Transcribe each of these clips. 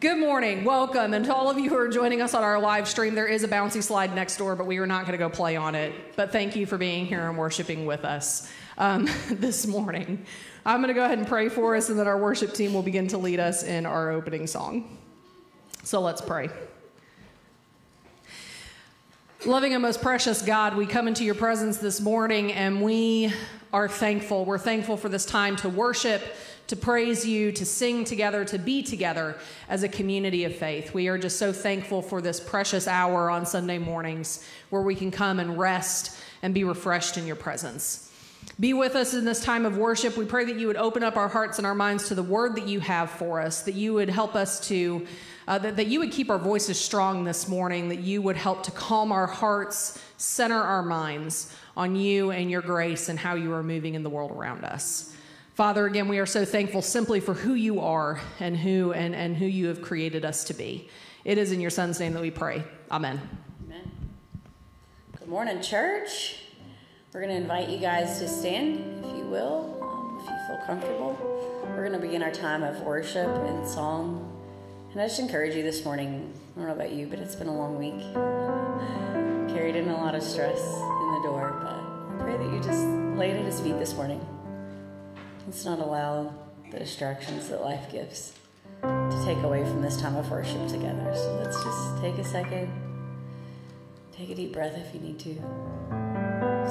Good morning, welcome, and to all of you who are joining us on our live stream, there is a bouncy slide next door, but we are not going to go play on it. But thank you for being here and worshiping with us um, this morning. I'm going to go ahead and pray for us, and then our worship team will begin to lead us in our opening song. So let's pray. Loving and most precious God, we come into your presence this morning and we are thankful. We're thankful for this time to worship to praise you, to sing together, to be together as a community of faith. We are just so thankful for this precious hour on Sunday mornings where we can come and rest and be refreshed in your presence. Be with us in this time of worship. We pray that you would open up our hearts and our minds to the word that you have for us, that you would help us to, uh, that, that you would keep our voices strong this morning, that you would help to calm our hearts, center our minds on you and your grace and how you are moving in the world around us. Father, again, we are so thankful simply for who you are and who and, and who you have created us to be. It is in your son's name that we pray. Amen. Amen. Good morning, church. We're going to invite you guys to stand, if you will, um, if you feel comfortable. We're going to begin our time of worship and song. And I just encourage you this morning. I don't know about you, but it's been a long week. Carried in a lot of stress in the door, but I pray that you just lay it at his feet this morning. Let's not allow the distractions that life gives to take away from this time of worship together. So let's just take a second, take a deep breath if you need to,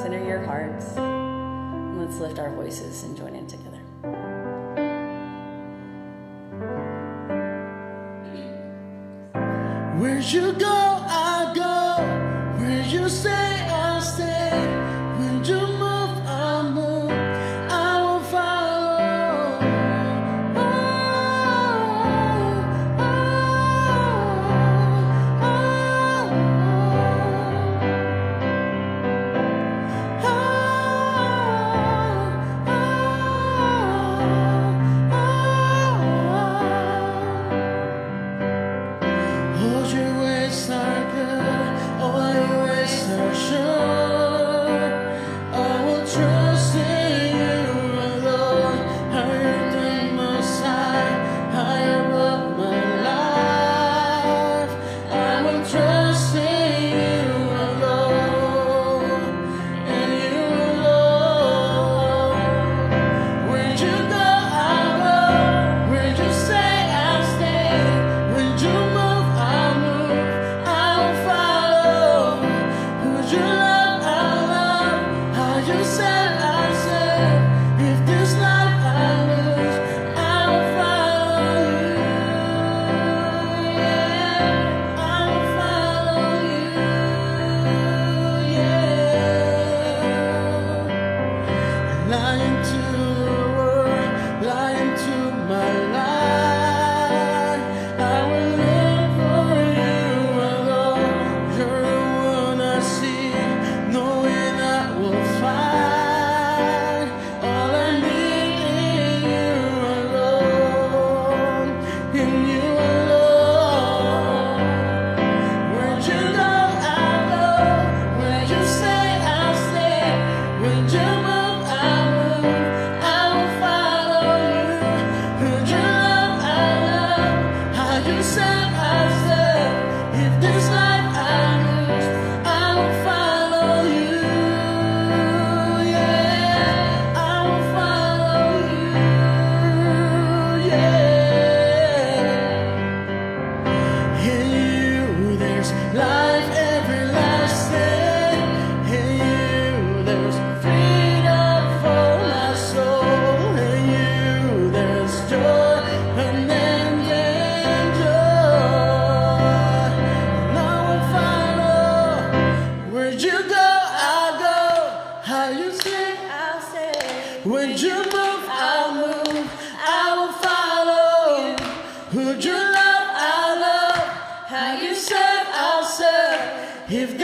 center your hearts, and let's lift our voices and join in together. Where'd you go? I'm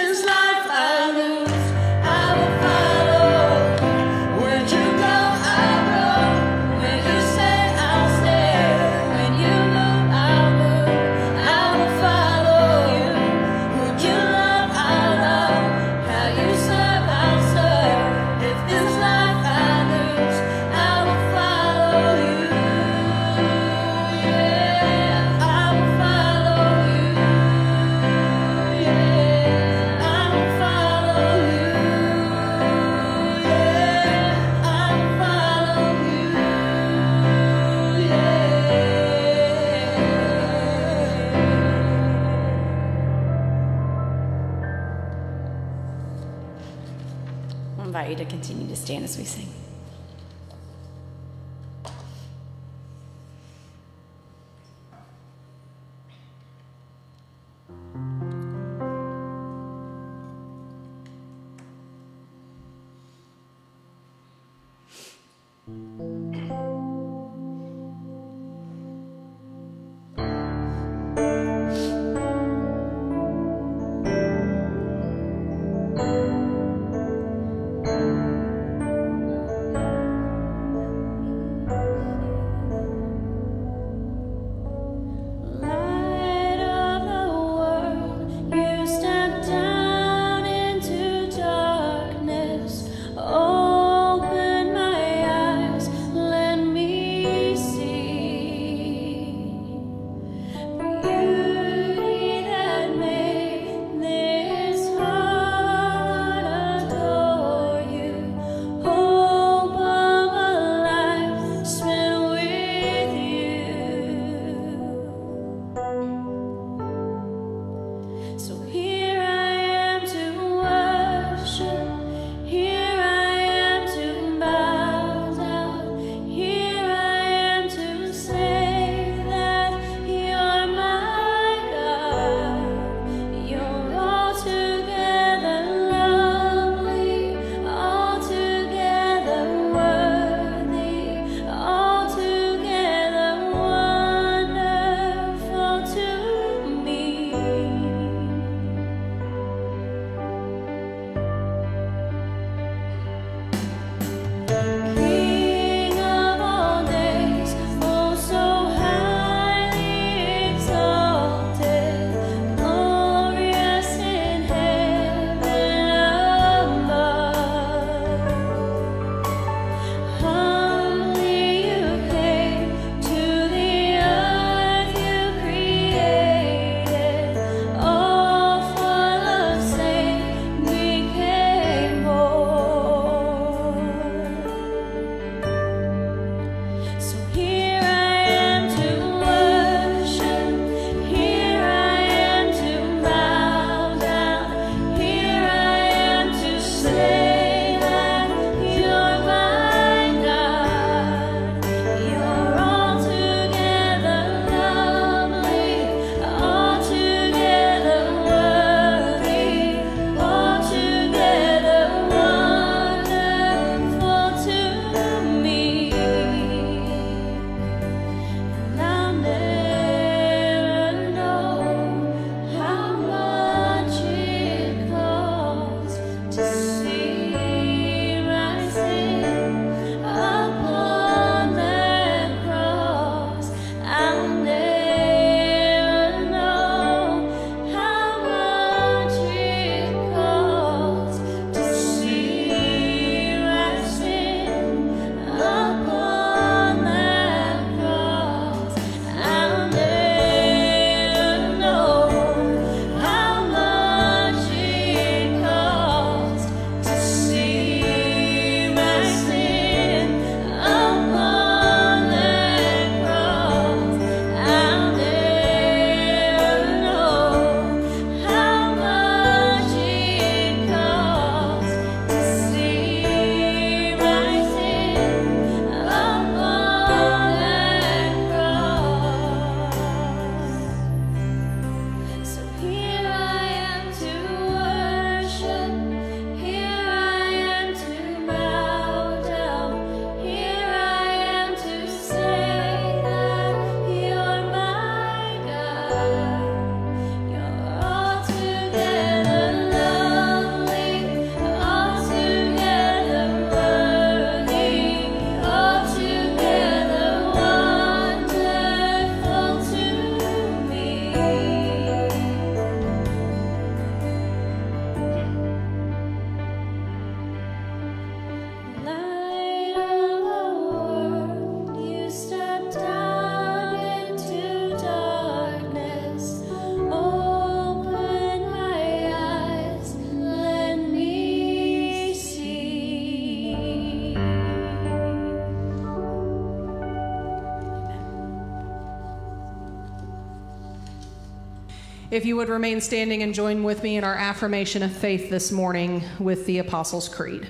If you would remain standing and join with me in our affirmation of faith this morning with the Apostles' Creed.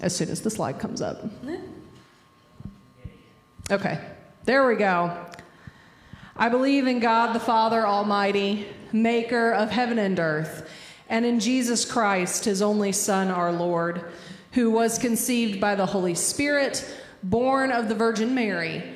As soon as the slide comes up. Okay, there we go. I believe in God the Father Almighty, maker of heaven and earth, and in Jesus Christ, his only Son, our Lord, who was conceived by the Holy Spirit, born of the Virgin Mary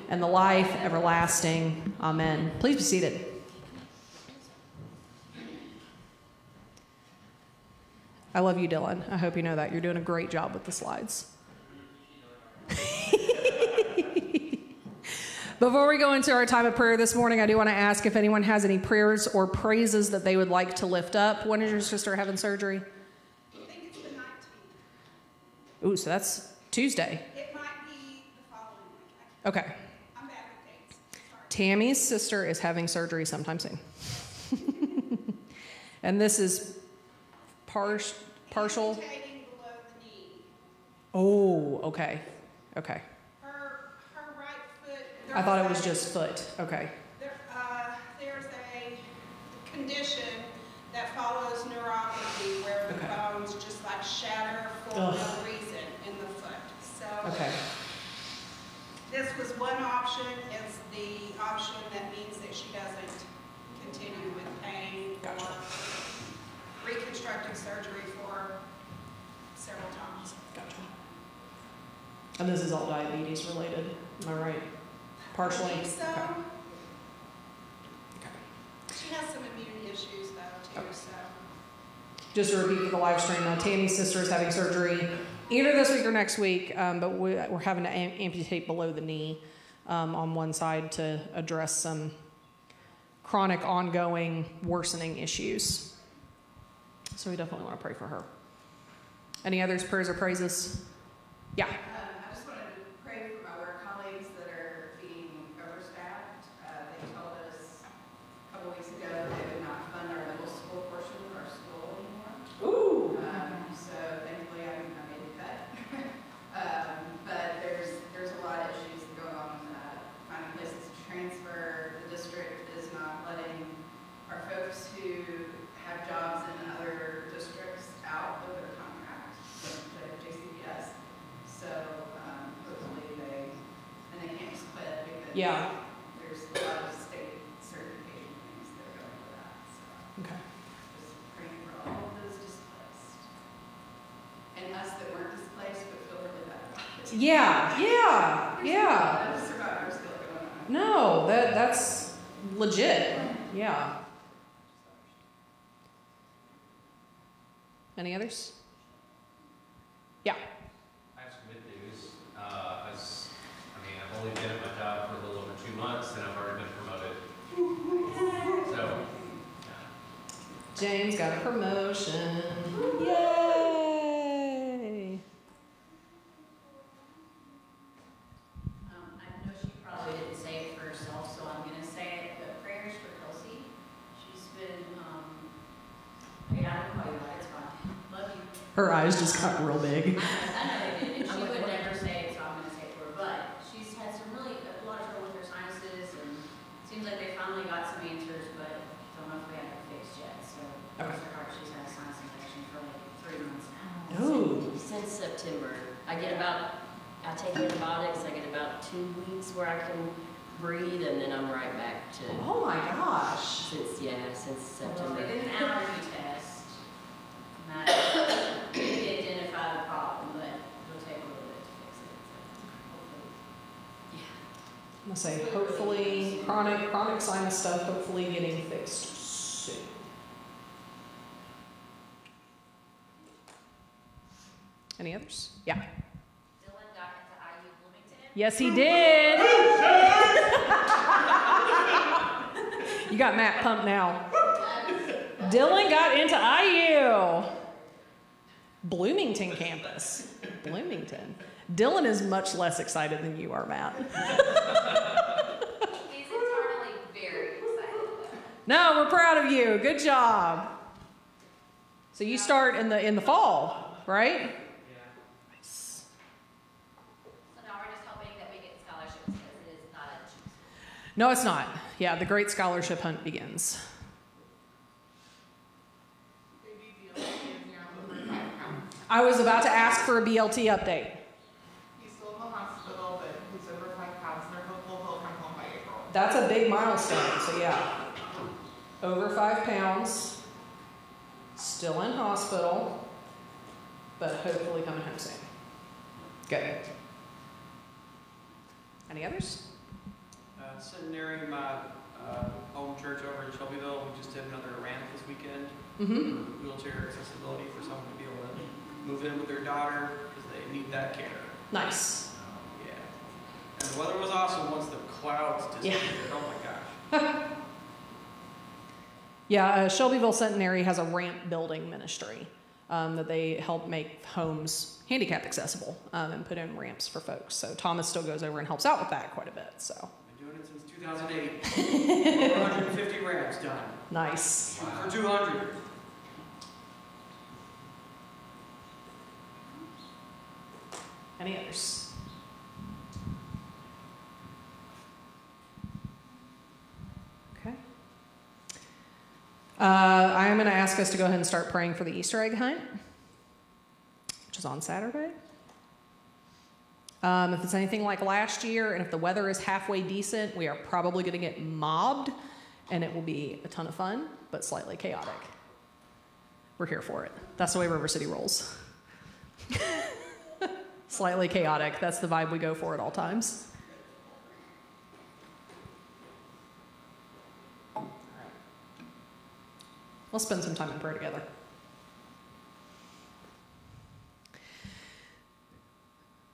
and the life everlasting. Amen. Please be seated. I love you, Dylan. I hope you know that. You're doing a great job with the slides. Before we go into our time of prayer this morning, I do want to ask if anyone has any prayers or praises that they would like to lift up. When is your sister having surgery? I think it's the 19th. Ooh, so that's Tuesday. It might be the following week. Okay. I'm bad with dates. Sorry. Tammy's sister is having surgery sometime soon. and this is par- partial. Amputating below the knee. Oh, okay. Okay. Her, her right foot. I thought it was just foot. Okay. There, uh, there's a condition that follows neuropathy where the Okay. bones just like shatter for Ugh. no reason in the foot. So Okay. this was one option. It's the option that means that she doesn't continue with pain Gotcha. or reconstructive surgery for several times. Gotcha. And this is all diabetes related. Am I right? Partially? I think so. Okay. Okay. She has some immunity issues though too, so. Just to repeat for the live stream, uh, Tammy's sister is having surgery either this week or next week, um, but we, we're having to am- amputate below the knee um, on one side to address some chronic, ongoing, worsening issues. So we definitely want to pray for her. Any others, prayers or praises? Yeah. Um, I just wanted to pray for my work colleagues that are being overstaffed. Uh, they told us a couple weeks ago they would not fund our middle school portion of our school anymore. Ooh. Um, so thankfully I, I made the cut. Um, but there's, there's a lot of issues going on, uh, finding places to transfer. The district is not letting our folks who have jobs in other districts out of their contract, so JCPS. So, um, hopefully they, and they can't split because Yeah. there's a lot of state certification things that are going with that, so Okay. just praying for all of those displaced. And us that weren't displaced but feel really bad about it. Yeah, yeah, There's yeah. a lot of survivors still going on. No, that that's legit. Yeah. Any others? Yeah. I have some good news. Uh, as, I mean, I've only been at my job for a little over two months and I've already been promoted. So, James got a promotion. Yay! Um, I know she probably didn't say it for herself, so I'm gonna say it, but prayers for Kelsey. She's been, um, hey, I don't know why you like, it's fine. Love you. Her eyes just got real big. I know they did, and she would never say it, so I'm gonna say it for her, but she's had some really, a lot of trouble with her sinuses, and seems like they finally got some answers, but don't know if we have it fixed yet, so. bless her heart, she's had a sinus infection for but she's had some really a lot of her when there's sinuses and seems like three months now. Ooh. Since September. I get about, I take antibiotics, I get about two weeks where I can breathe, and then I'm right back to, Oh my gosh. since, yeah, since September. did an allergy test, and that did identify the problem, but it'll take a little bit to fix it, so hopefully. I'm gonna say hopefully chronic chronic sinus stuff hopefully getting fixed soon. Any others? Yeah. Dylan got into IU Bloomington. Yes, he did. you got Matt pumped now. Dylan got into IU. Bloomington campus. Bloomington. Dylan is much less excited than you are, Matt. He's internally very excited. No, we're proud of you. Good job. So you start in the in the fall, right? Yeah. Nice. So now we're just hoping that we get scholarships because it is not a. No, it's not. Yeah, the great scholarship hunt begins. I was about to ask for a BLT update. He's still in the hospital, but he's over five pounds, and they're hopeful he'll come home by April. That's a big milestone, so yeah. Over five pounds, still in hospital, but hopefully coming home soon. Good. Any others? Uh, Centenary, my uh, home church over in Shelbyville, we just did another ramp this weekend Mm-hmm. for wheelchair accessibility for someone to be able to move in with their daughter because they need that care. Nice. Yeah. And the weather was awesome once the clouds disappeared. Yeah. disappeared. Oh my gosh. Yeah, uh, Shelbyville Centenary has a ramp building ministry um, that they help make homes handicap accessible um, and put in ramps for folks. So Thomas still goes over and helps out with that quite a bit. So I've Been doing it since 2008. Over 150 ramps done. nice. Shoot for 200. Any others? Okay. Uh, I am going to ask us to go ahead and start praying for the Easter egg hunt, which is on Saturday. Um, if it's anything like last year, and if the weather is halfway decent, we are probably going to get mobbed, and it will be a ton of fun, but slightly chaotic. We're here for it. That's the way River City rolls. slightly chaotic. That's the vibe we go for at all times. All right. Let's spend some time in prayer together.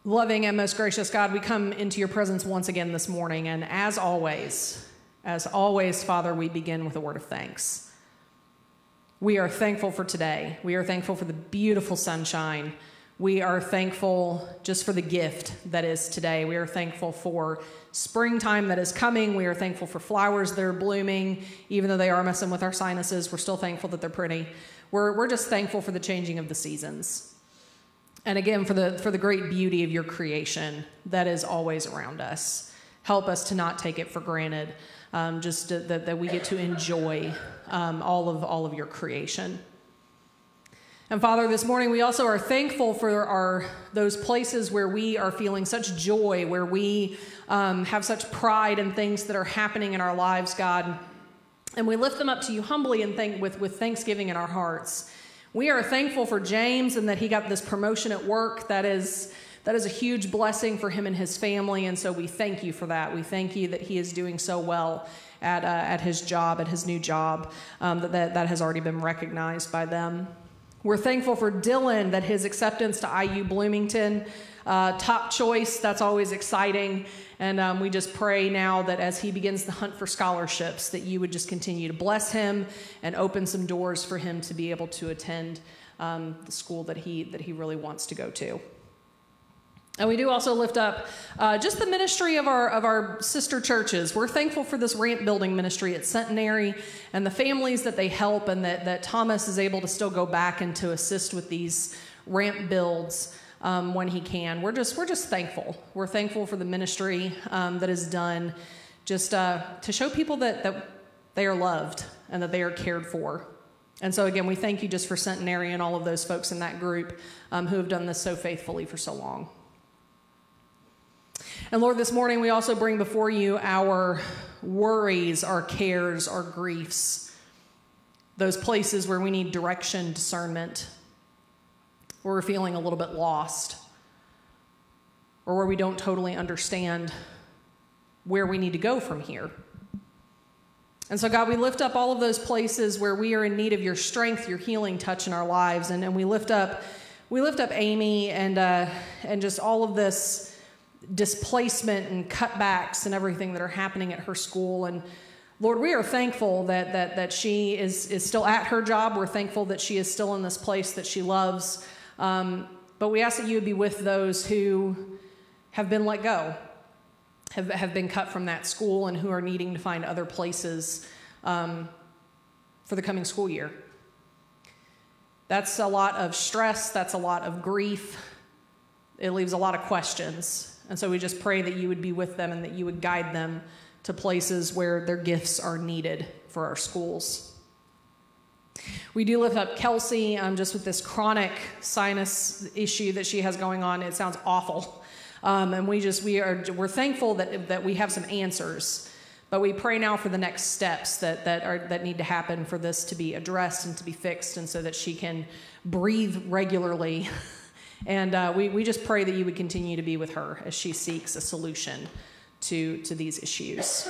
Loving and most gracious God, we come into your presence once again this morning, and as always, as always, Father, we begin with a word of thanks. We are thankful for today. We are thankful for the beautiful sunshine. We are thankful just for the gift that is today. We are thankful for springtime that is coming. We are thankful for flowers that are blooming. Even though they are messing with our sinuses, we're still thankful that they're pretty. We're, we're just thankful for the changing of the seasons. And again, for the, for the great beauty of your creation that is always around us. Help us to not take it for granted, um, just that, that we get to enjoy um, all, of, all of your creation. And Father, this morning we also are thankful for our those places where we are feeling such joy, where we um, have such pride in things that are happening in our lives, God. And we lift them up to you humbly and thank, with, with thanksgiving in our hearts. We are thankful for James and that he got this promotion at work. That is, that is a huge blessing for him and his family. And so we thank you for that. We thank you that he is doing so well at, uh, at his job, at his new job, um, that, that, that has already been recognized by them. We're thankful for Dylan that his acceptance to IU Bloomington, uh, top choice, that's always exciting. And um, we just pray now that as he begins the hunt for scholarships, that you would just continue to bless him and open some doors for him to be able to attend um, the school that he, that he really wants to go to. And we do also lift up uh, just the ministry of our, of our sister churches. We're thankful for this ramp building ministry at Centenary and the families that they help, and that, that Thomas is able to still go back and to assist with these ramp builds um, when he can. We're just, we're just thankful. We're thankful for the ministry um, that is done just uh, to show people that, that they are loved and that they are cared for. And so, again, we thank you just for Centenary and all of those folks in that group um, who have done this so faithfully for so long. And Lord, this morning we also bring before you our worries, our cares, our griefs, those places where we need direction, discernment, where we're feeling a little bit lost, or where we don't totally understand where we need to go from here. And so, God, we lift up all of those places where we are in need of your strength, your healing touch in our lives, and, and we lift up, we lift up Amy and uh, and just all of this displacement and cutbacks and everything that are happening at her school. And Lord, we are thankful that that that she is is still at her job. We're thankful that she is still in this place that she loves. Um, but we ask that you would be with those who have been let go, have, have been cut from that school, and who are needing to find other places um, for the coming school year. That's a lot of stress, that's a lot of grief. It leaves a lot of questions. And so we just pray that you would be with them and that you would guide them to places where their gifts are needed for our schools. We do lift up Kelsey um, just with this chronic sinus issue that she has going on. It sounds awful. Um, and we just, we are, we're thankful that, that we have some answers. But we pray now for the next steps that, that, are, that need to happen for this to be addressed and to be fixed, and so that she can breathe regularly. and uh, we, we just pray that you would continue to be with her as she seeks a solution to, to these issues.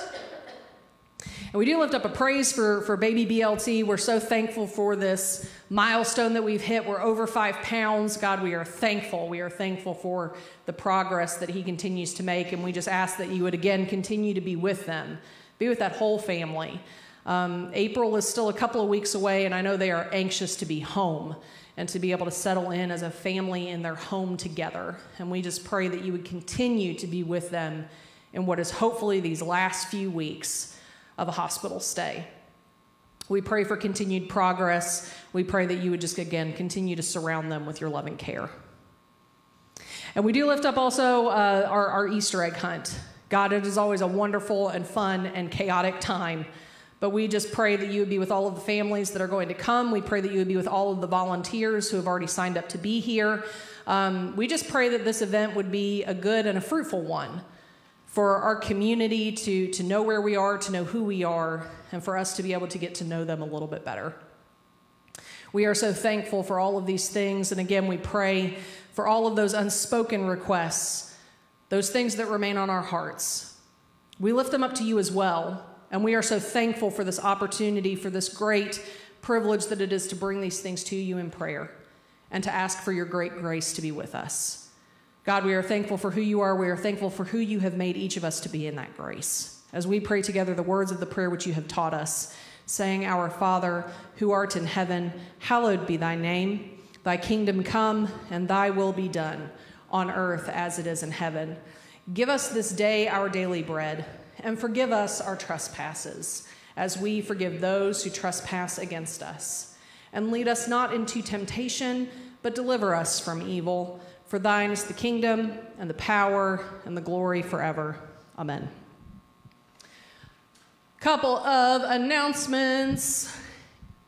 And we do lift up a praise for, for baby BLT. We're so thankful for this milestone that we've hit. We're over five pounds. God, we are thankful. We are thankful for the progress that he continues to make. And we just ask that you would again continue to be with them, be with that whole family. Um, April is still a couple of weeks away, and I know they are anxious to be home and to be able to settle in as a family in their home together. And we just pray that you would continue to be with them in what is hopefully these last few weeks of a hospital stay. We pray for continued progress. We pray that you would just, again, continue to surround them with your loving care. And we do lift up also uh, our, our Easter egg hunt. God, it is always a wonderful and fun and chaotic time. But we just pray that you would be with all of the families that are going to come. We pray that you would be with all of the volunteers who have already signed up to be here. Um, we just pray that this event would be a good and a fruitful one for our community to, to know where we are, to know who we are, and for us to be able to get to know them a little bit better. We are so thankful for all of these things. And again, we pray for all of those unspoken requests, those things that remain on our hearts. We lift them up to you as well. And we are so thankful for this opportunity, for this great privilege that it is to bring these things to you in prayer and to ask for your great grace to be with us. God, we are thankful for who you are. We are thankful for who you have made each of us to be in that grace. As we pray together the words of the prayer which you have taught us, saying, Our Father, who art in heaven, hallowed be thy name. Thy kingdom come, and thy will be done, on earth as it is in heaven. Give us this day our daily bread, and forgive us our trespasses, as we forgive those who trespass against us. And lead us not into temptation, but deliver us from evil. For thine is the kingdom and the power and the glory forever. Amen. Couple of announcements.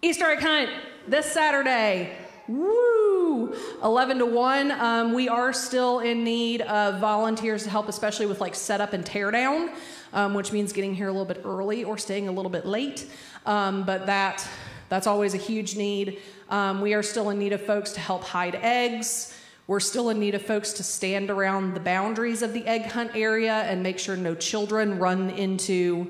Easter egg hunt this Saturday. Woo! 11 to 1. Um, we are still in need of volunteers to help, especially with like setup and teardown, um, which means getting here a little bit early or staying a little bit late. Um, but that that's always a huge need. Um, we are still in need of folks to help hide eggs. We're still in need of folks to stand around the boundaries of the egg hunt area and make sure no children run into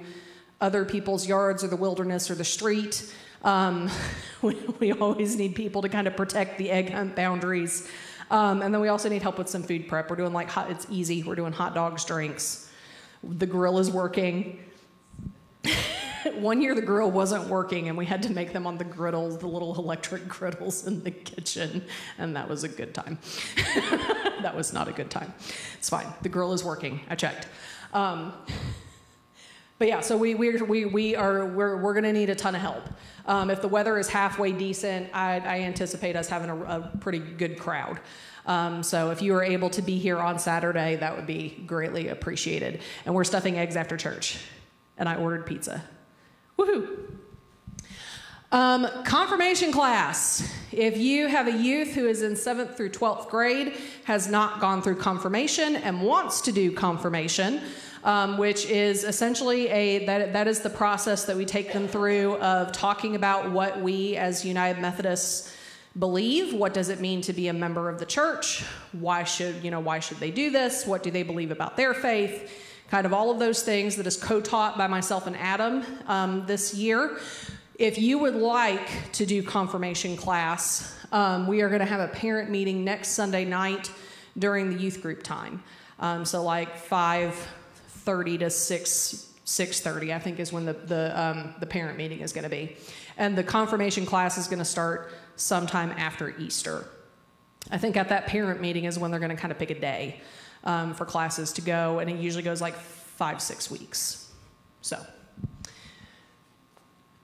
other people's yards or the wilderness or the street. Um, we, we, always need people to kind of protect the egg hunt boundaries. Um, and then we also need help with some food prep. We're doing like hot, it's easy. We're doing hot dogs, drinks. The grill is working. one year the grill wasn't working and we had to make them on the griddles, the little electric griddles in the kitchen, and that was a good time. that was not a good time. It's fine. The grill is working. I checked. Um, but yeah, so we, we, we, we are, we're, we're to need a ton of help. Um, if the weather is halfway decent, I, I anticipate us having a, a pretty good crowd. Um, so if you are able to be here on Saturday, that would be greatly appreciated. And we're stuffing eggs after church. And I ordered pizza. Woohoo! Um, confirmation class. If you have a youth who is in 7th through 12th grade, has not gone through confirmation, and wants to do confirmation, um, which is essentially a that, that is the process that we take them through of talking about what we as United Methodists believe what does it mean to be a member of the church why should you know why should they do this what do they believe about their faith kind of all of those things that is co taught by myself and Adam um, this year. If you would like to do confirmation class, um, we are going to have a parent meeting next Sunday night during the youth group time. Um, so like 5:30 to 6 6:30, I think, is when the the, um, the parent meeting is going to be, and the confirmation class is going to start sometime after Easter. I think at that parent meeting is when they're going to kind of pick a day um, for classes to go, and it usually goes like five, six weeks. So.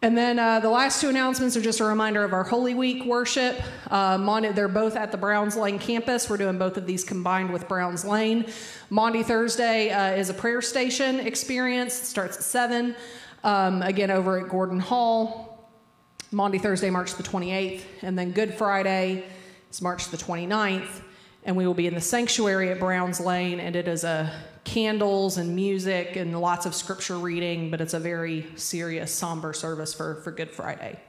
And then uh, the last two announcements are just a reminder of our Holy Week worship. Uh, Monday, they're both at the Browns Lane campus. We're doing both of these combined with Browns Lane. Maundy Thursday uh, is a prayer station experience. It starts at 7, um, again over at Gordon Hall. Maundy Thursday, March the 28th. And then Good Friday is March the 29th. And we will be in the sanctuary at Browns Lane, and it is a candles and music and lots of scripture reading, but it's a very serious, somber service for, for Good Friday.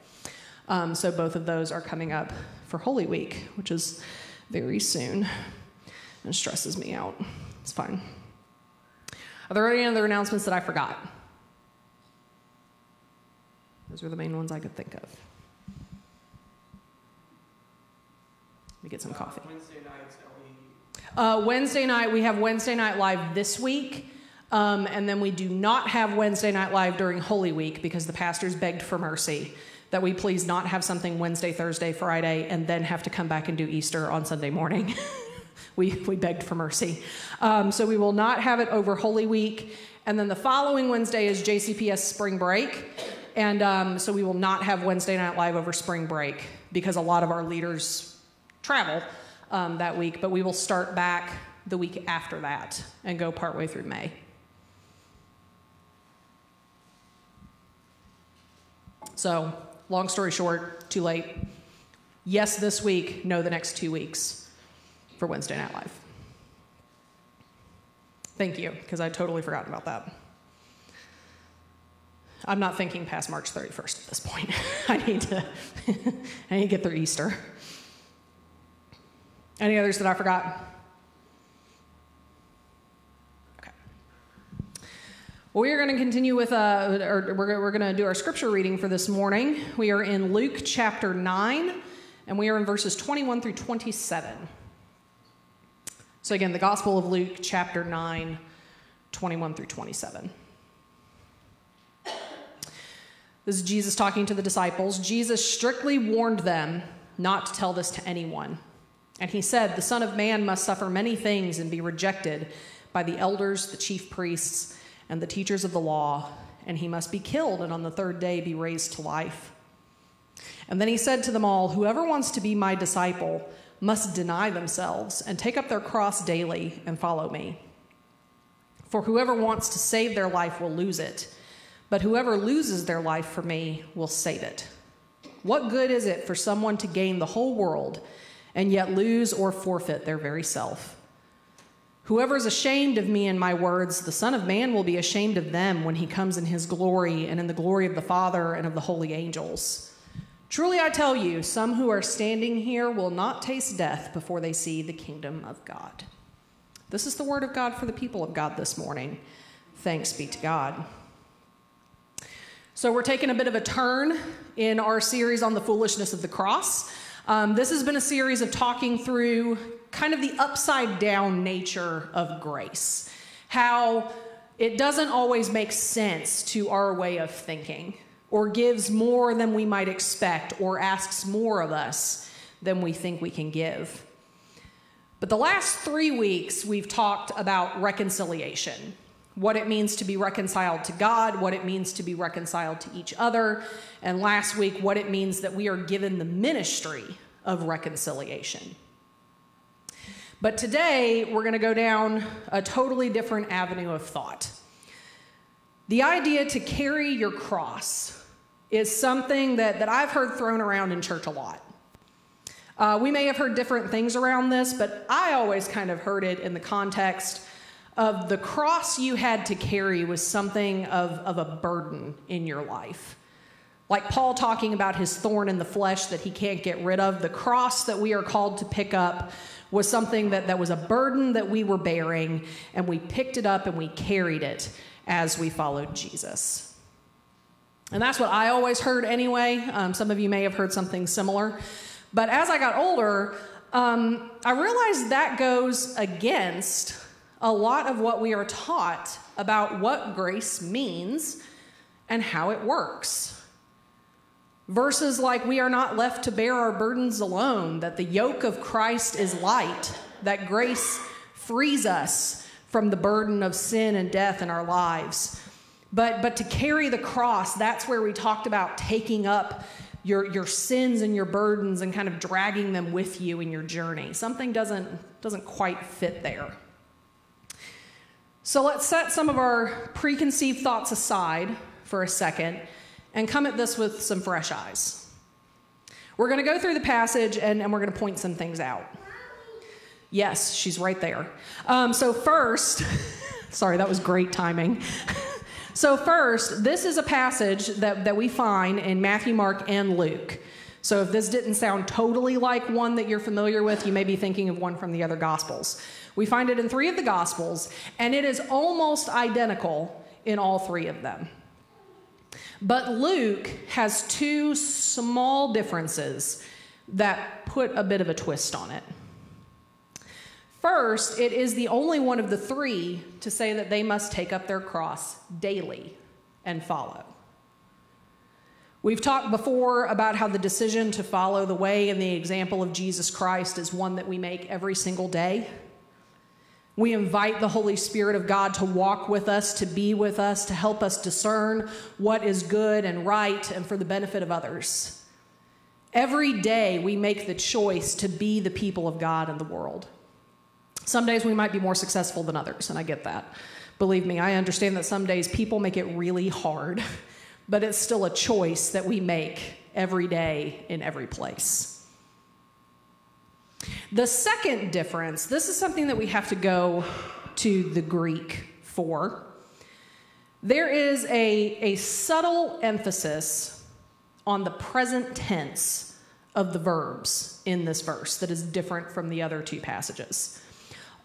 Um, so both of those are coming up for Holy Week, which is very soon. And stresses me out. It's fine. Are there any other announcements that I forgot? Those are the main ones I could think of. Let me get some coffee. Wednesday nights, are we Uh, Wednesday night, we have Wednesday Night Live this week. Um, and then we do not have Wednesday Night Live during Holy Week because the pastors begged for mercy that we please not have something Wednesday, Thursday, Friday, and then have to come back and do Easter on Sunday morning. we, we begged for mercy. Um, so we will not have it over Holy Week. And then the following Wednesday is JCPS spring break. And um, so we will not have Wednesday Night Live over spring break because a lot of our leaders travel um, that week, but we will start back the week after that and go partway through May. So, long story short, too late. Yes, this week, no, the next two weeks for Wednesday Night Live. Thank you, because I totally forgot about that. I'm not thinking past March 31st at this point. I need to, I need to get through Easter. Any others that I forgot? Okay. Well, we are going to continue with, uh, or we're, we're going to do our scripture reading for this morning. We are in Luke chapter 9, and we are in verses 21 through 27. So, again, the Gospel of Luke chapter 9, 21 through 27. This is Jesus talking to the disciples. Jesus strictly warned them not to tell this to anyone. And he said, The Son of Man must suffer many things and be rejected by the elders, the chief priests, and the teachers of the law, and he must be killed and on the third day be raised to life. And then he said to them all, Whoever wants to be my disciple must deny themselves and take up their cross daily and follow me. For whoever wants to save their life will lose it, but whoever loses their life for me will save it. What good is it for someone to gain the whole world and yet lose or forfeit their very self? Whoever is ashamed of me and my words, the Son of Man will be ashamed of them when he comes in his glory and in the glory of the Father and of the holy angels. Truly I tell you, some who are standing here will not taste death before they see the kingdom of God. This is the word of God for the people of God this morning. Thanks be to God. So, we're taking a bit of a turn in our series on the foolishness of the cross. Um, this has been a series of talking through kind of the upside down nature of grace, how it doesn't always make sense to our way of thinking, or gives more than we might expect, or asks more of us than we think we can give. But the last three weeks, we've talked about reconciliation what it means to be reconciled to God, what it means to be reconciled to each other, and last week, what it means that we are given the ministry of reconciliation. But today, we're going to go down a totally different avenue of thought. The idea to carry your cross is something that, that I've heard thrown around in church a lot. Uh, we may have heard different things around this, but I always kind of heard it in the context of the cross you had to carry was something of, of a burden in your life. Like Paul talking about his thorn in the flesh that he can't get rid of, the cross that we are called to pick up was something that, that was a burden that we were bearing, and we picked it up and we carried it as we followed Jesus. And that's what I always heard anyway. Um, some of you may have heard something similar. But as I got older, um, I realized that goes against a lot of what we are taught about what grace means and how it works. Verses like, We are not left to bear our burdens alone, that the yoke of Christ is light, that grace frees us from the burden of sin and death in our lives. But, but to carry the cross, that's where we talked about taking up your, your sins and your burdens and kind of dragging them with you in your journey. Something doesn't, doesn't quite fit there. So let's set some of our preconceived thoughts aside for a second and come at this with some fresh eyes. We're going to go through the passage and, and we're going to point some things out. Yes, she's right there. Um, so, first, sorry, that was great timing. so, first, this is a passage that, that we find in Matthew, Mark, and Luke. So, if this didn't sound totally like one that you're familiar with, you may be thinking of one from the other Gospels. We find it in three of the Gospels, and it is almost identical in all three of them. But Luke has two small differences that put a bit of a twist on it. First, it is the only one of the three to say that they must take up their cross daily and follow. We've talked before about how the decision to follow the way and the example of Jesus Christ is one that we make every single day. We invite the Holy Spirit of God to walk with us, to be with us, to help us discern what is good and right and for the benefit of others. Every day we make the choice to be the people of God in the world. Some days we might be more successful than others, and I get that. Believe me, I understand that some days people make it really hard, but it's still a choice that we make every day in every place. The second difference, this is something that we have to go to the Greek for. There is a, a subtle emphasis on the present tense of the verbs in this verse that is different from the other two passages.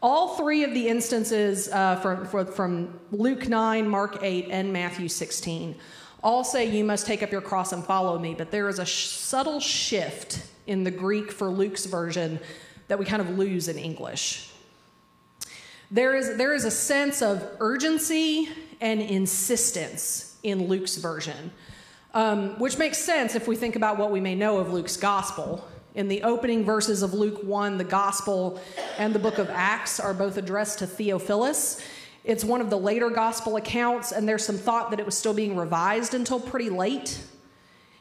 All three of the instances uh, from, from Luke 9, Mark 8, and Matthew 16 all say, You must take up your cross and follow me, but there is a sh- subtle shift in the Greek for Luke's version that we kind of lose in English. There is, there is a sense of urgency and insistence in Luke's version, um, which makes sense if we think about what we may know of Luke's gospel. In the opening verses of Luke 1, the gospel and the book of Acts are both addressed to Theophilus. It's one of the later gospel accounts, and there's some thought that it was still being revised until pretty late.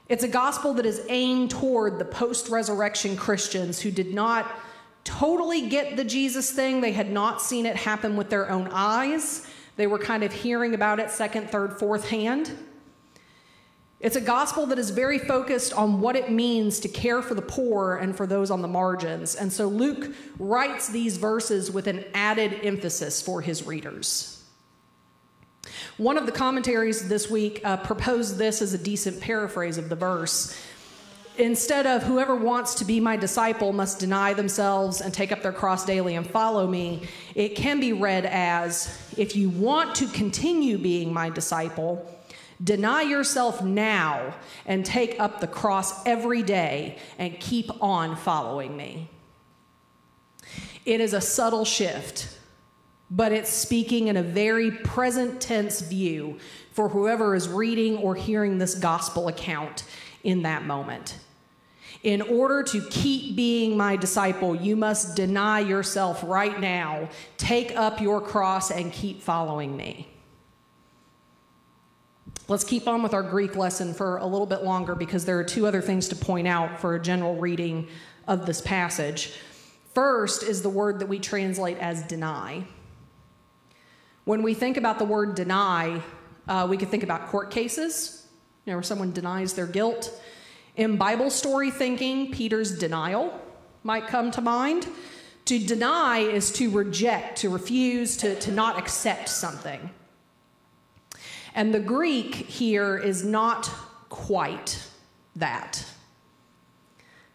It's a gospel that is aimed toward the post resurrection Christians who did not totally get the Jesus thing. They had not seen it happen with their own eyes. They were kind of hearing about it second, third, fourth hand. It's a gospel that is very focused on what it means to care for the poor and for those on the margins. And so Luke writes these verses with an added emphasis for his readers. One of the commentaries this week uh, proposed this as a decent paraphrase of the verse. Instead of whoever wants to be my disciple must deny themselves and take up their cross daily and follow me, it can be read as if you want to continue being my disciple, deny yourself now and take up the cross every day and keep on following me. It is a subtle shift but it's speaking in a very present tense view for whoever is reading or hearing this gospel account in that moment. In order to keep being my disciple, you must deny yourself right now, take up your cross, and keep following me. Let's keep on with our Greek lesson for a little bit longer because there are two other things to point out for a general reading of this passage. First is the word that we translate as deny. When we think about the word deny, uh, we could think about court cases, you know, where someone denies their guilt. In Bible story thinking, Peter's denial might come to mind. To deny is to reject, to refuse, to, to not accept something. And the Greek here is not quite that.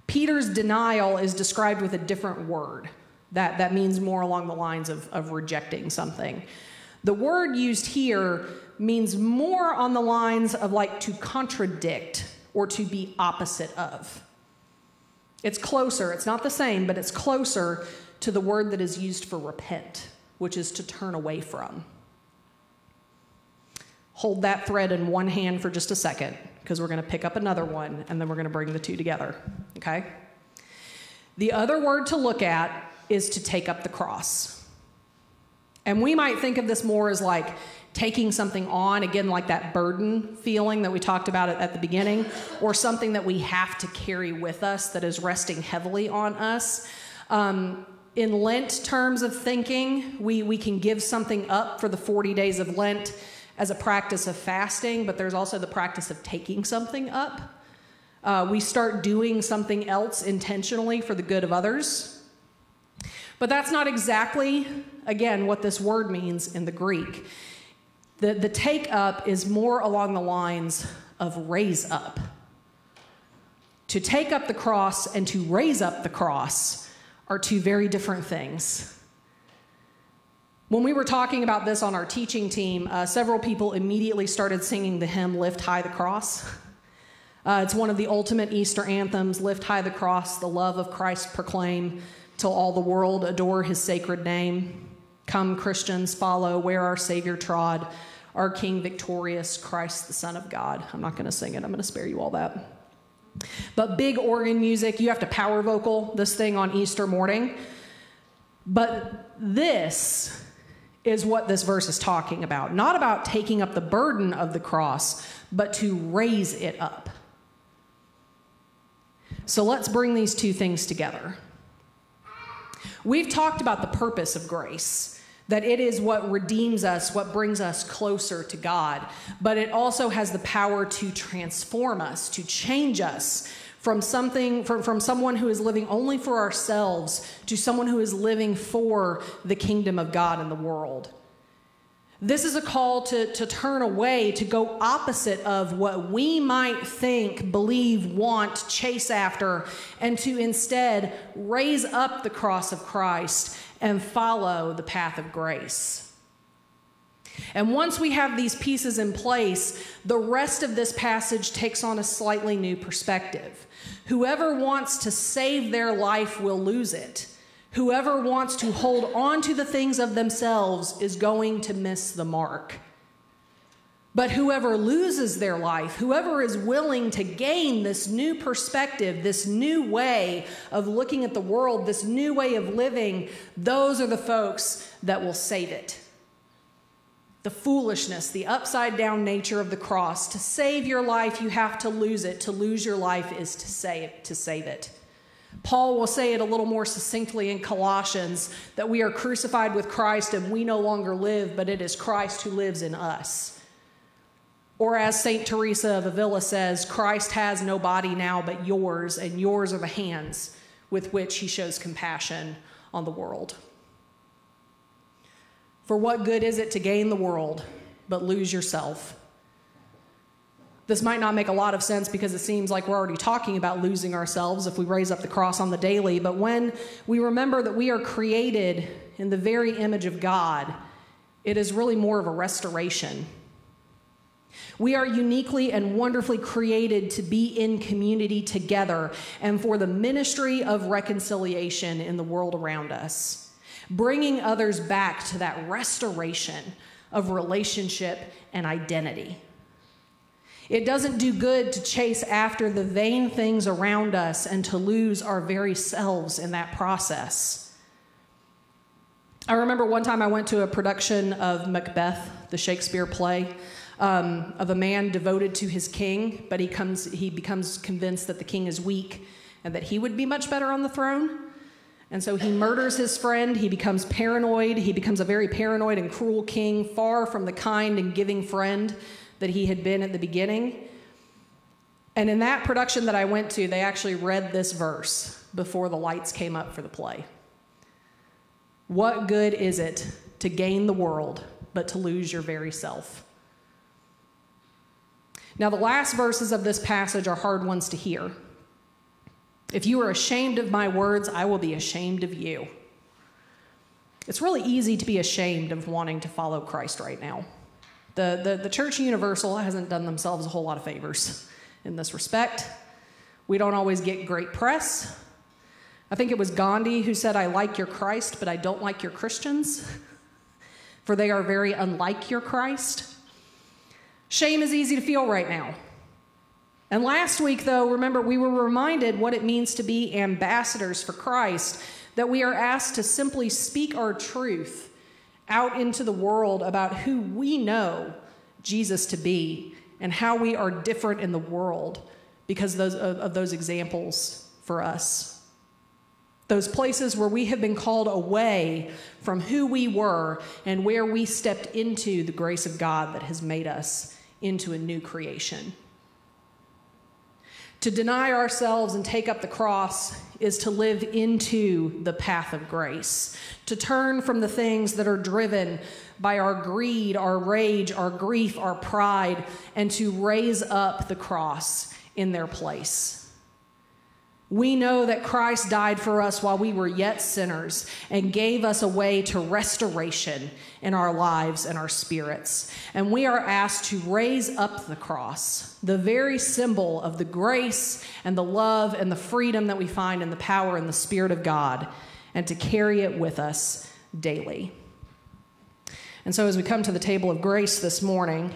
Peter's denial is described with a different word that, that means more along the lines of, of rejecting something. The word used here means more on the lines of like to contradict or to be opposite of. It's closer, it's not the same, but it's closer to the word that is used for repent, which is to turn away from. Hold that thread in one hand for just a second, because we're going to pick up another one and then we're going to bring the two together. Okay? The other word to look at is to take up the cross. And we might think of this more as like taking something on, again, like that burden feeling that we talked about at, the beginning, or something that we have to carry with us that is resting heavily on us. Um, in Lent terms of thinking, we, we can give something up for the 40 days of Lent as a practice of fasting, but there's also the practice of taking something up. Uh, we start doing something else intentionally for the good of others. But that's not exactly, again, what this word means in the Greek. The, the take up is more along the lines of raise up. To take up the cross and to raise up the cross are two very different things. When we were talking about this on our teaching team, uh, several people immediately started singing the hymn Lift High the Cross. Uh, it's one of the ultimate Easter anthems Lift high the cross, the love of Christ proclaim, till all the world adore his sacred name. Come, Christians, follow where our Savior trod, our King victorious, Christ the Son of God. I'm not going to sing it, I'm going to spare you all that. But big organ music, you have to power vocal this thing on Easter morning. But this is what this verse is talking about. Not about taking up the burden of the cross, but to raise it up. So let's bring these two things together. We've talked about the purpose of grace that it is what redeems us, what brings us closer to God. But it also has the power to transform us, to change us from something from, from someone who is living only for ourselves to someone who is living for the kingdom of God in the world. This is a call to, to turn away, to go opposite of what we might think, believe, want, chase after, and to instead raise up the cross of Christ and follow the path of grace. And once we have these pieces in place, the rest of this passage takes on a slightly new perspective. Whoever wants to save their life will lose it. Whoever wants to hold on to the things of themselves is going to miss the mark. But whoever loses their life, whoever is willing to gain this new perspective, this new way of looking at the world, this new way of living, those are the folks that will save it. The foolishness, the upside down nature of the cross. To save your life, you have to lose it. To lose your life is to save, to save it. Paul will say it a little more succinctly in Colossians that we are crucified with Christ and we no longer live, but it is Christ who lives in us. Or as St. Teresa of Avila says, Christ has no body now but yours, and yours are the hands with which he shows compassion on the world. For what good is it to gain the world but lose yourself? This might not make a lot of sense because it seems like we're already talking about losing ourselves if we raise up the cross on the daily. But when we remember that we are created in the very image of God, it is really more of a restoration we are uniquely and wonderfully created to be in community together and for the ministry of reconciliation in the world around us, bringing others back to that restoration of relationship and identity. It doesn't do good to chase after the vain things around us and to lose our very selves in that process. I remember one time I went to a production of Macbeth, the Shakespeare play um, of a man devoted to his king, but he, comes, he becomes convinced that the king is weak and that he would be much better on the throne. And so he murders his friend. He becomes paranoid. He becomes a very paranoid and cruel king, far from the kind and giving friend that he had been at the beginning. And in that production that I went to, they actually read this verse before the lights came up for the play. What good is it to gain the world but to lose your very self? Now, the last verses of this passage are hard ones to hear. If you are ashamed of my words, I will be ashamed of you. It's really easy to be ashamed of wanting to follow Christ right now. The, the, the Church Universal hasn't done themselves a whole lot of favors in this respect. We don't always get great press. I think it was Gandhi who said, I like your Christ, but I don't like your Christians, for they are very unlike your Christ. Shame is easy to feel right now. And last week, though, remember, we were reminded what it means to be ambassadors for Christ, that we are asked to simply speak our truth out into the world about who we know Jesus to be and how we are different in the world because of those, of, of those examples for us. Those places where we have been called away from who we were and where we stepped into the grace of God that has made us into a new creation. To deny ourselves and take up the cross is to live into the path of grace, to turn from the things that are driven by our greed, our rage, our grief, our pride, and to raise up the cross in their place. We know that Christ died for us while we were yet sinners and gave us a way to restoration in our lives and our spirits. And we are asked to raise up the cross, the very symbol of the grace and the love and the freedom that we find in the power and the Spirit of God, and to carry it with us daily. And so, as we come to the table of grace this morning,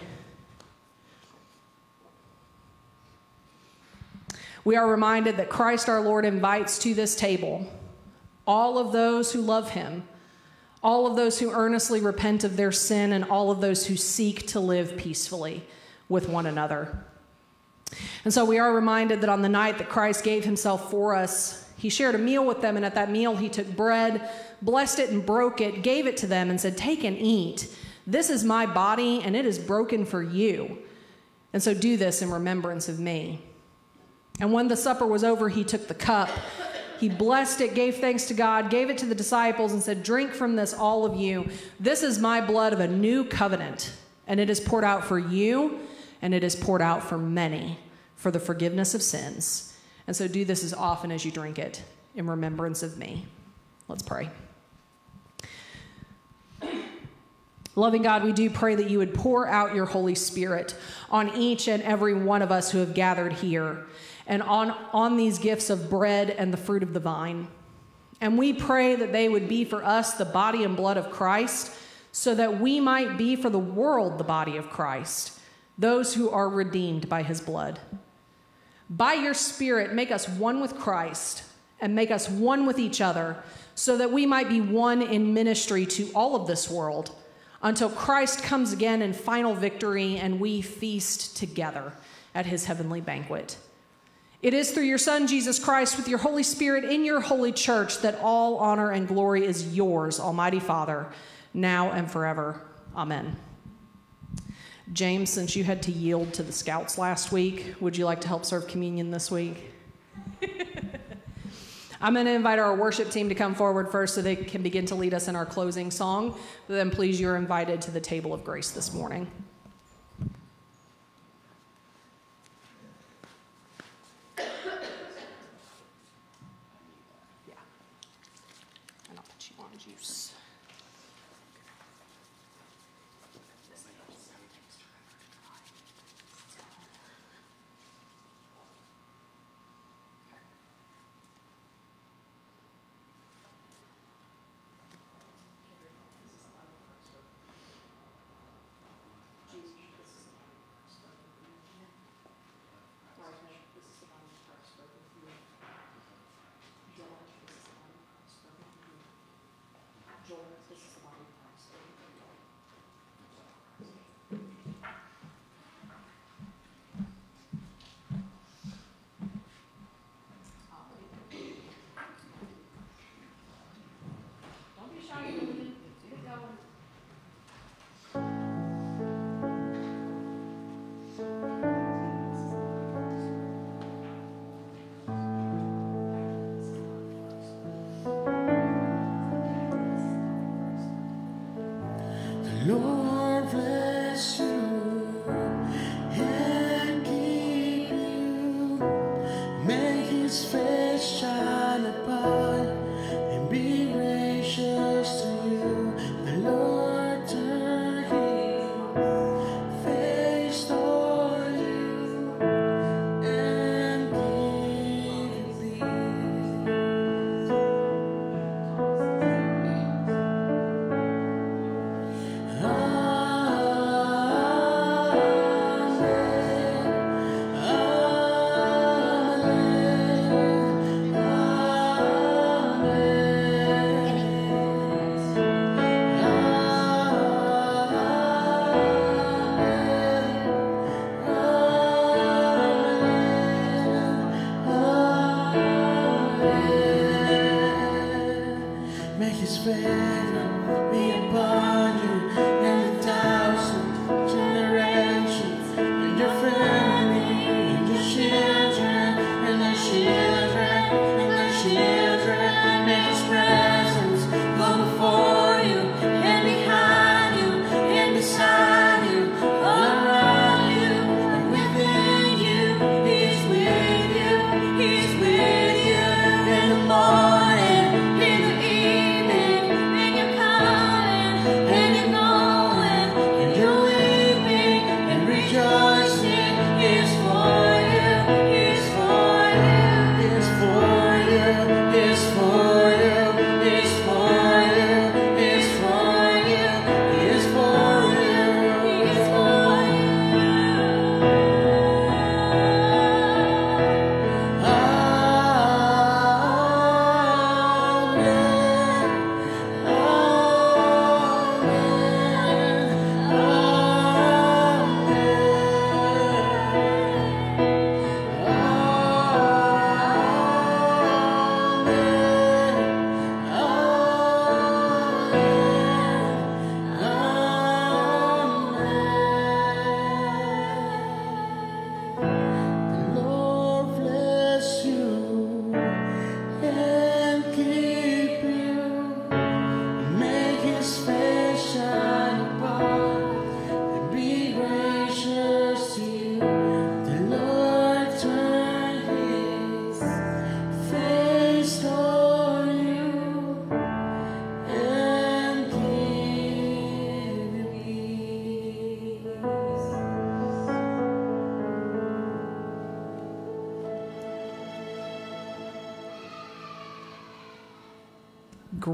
we are reminded that Christ our Lord invites to this table all of those who love him, all of those who earnestly repent of their sin, and all of those who seek to live peacefully with one another. And so we are reminded that on the night that Christ gave himself for us, he shared a meal with them, and at that meal, he took bread, blessed it, and broke it, gave it to them, and said, Take and eat. This is my body, and it is broken for you. And so do this in remembrance of me. And when the supper was over, he took the cup. He blessed it, gave thanks to God, gave it to the disciples, and said, Drink from this, all of you. This is my blood of a new covenant, and it is poured out for you, and it is poured out for many for the forgiveness of sins. And so do this as often as you drink it in remembrance of me. Let's pray. Loving God, we do pray that you would pour out your Holy Spirit on each and every one of us who have gathered here and on, on these gifts of bread and the fruit of the vine. And we pray that they would be for us the body and blood of Christ, so that we might be for the world the body of Christ, those who are redeemed by his blood. By your Spirit, make us one with Christ and make us one with each other, so that we might be one in ministry to all of this world until Christ comes again in final victory and we feast together at his heavenly banquet. It is through your Son, Jesus Christ, with your Holy Spirit in your holy church, that all honor and glory is yours, Almighty Father, now and forever. Amen. James, since you had to yield to the scouts last week, would you like to help serve communion this week? I'm going to invite our worship team to come forward first so they can begin to lead us in our closing song. Then, please, you're invited to the table of grace this morning.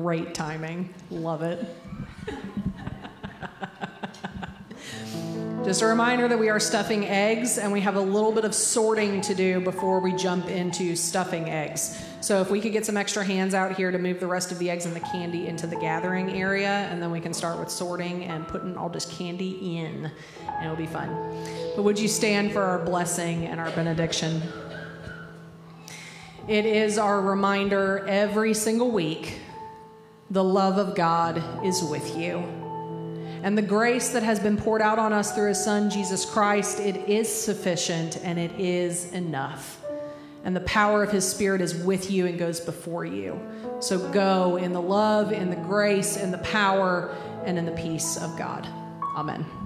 Great timing. Love it. Just a reminder that we are stuffing eggs and we have a little bit of sorting to do before we jump into stuffing eggs. So if we could get some extra hands out here to move the rest of the eggs and the candy into the gathering area, and then we can start with sorting and putting all this candy in, and it'll be fun. But would you stand for our blessing and our benediction? It is our reminder every single week the love of God is with you. And the grace that has been poured out on us through his son Jesus Christ, it is sufficient and it is enough. And the power of his spirit is with you and goes before you. So go in the love, in the grace, in the power, and in the peace of God. Amen.